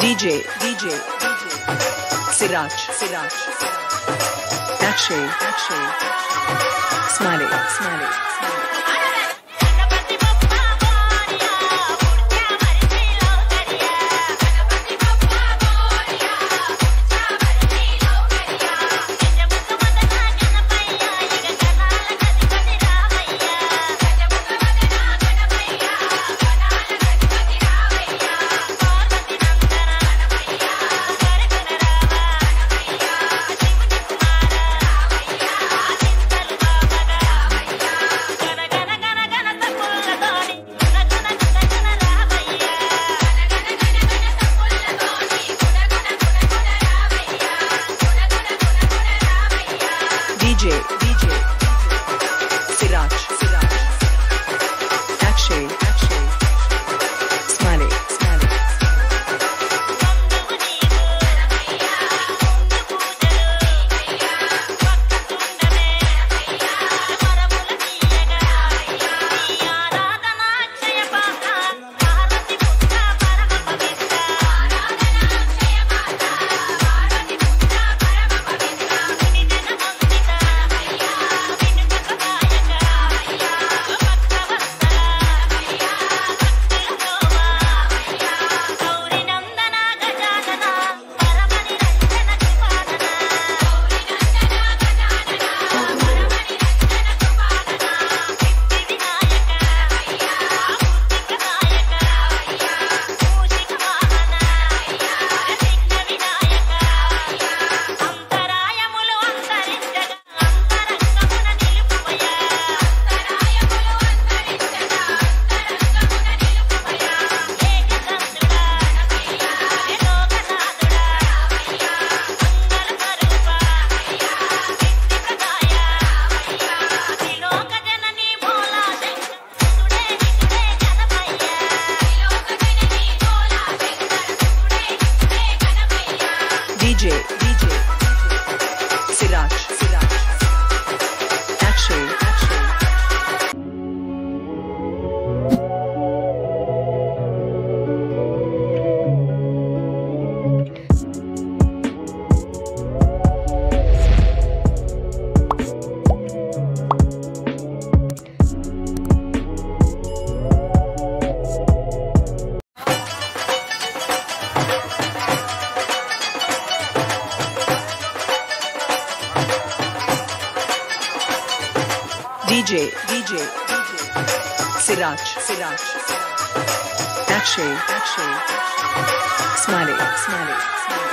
DJ, DJ, DJ. Siraj, Siraj. Akshay, Akshay. Smiley, Smiley. smiley. DJ DJ Siraj. Siraj. Akshay. DJ. DJ, DJ, Siraj, Siraj, Akshay, Akshay, Smiley, Smiley, Smiley.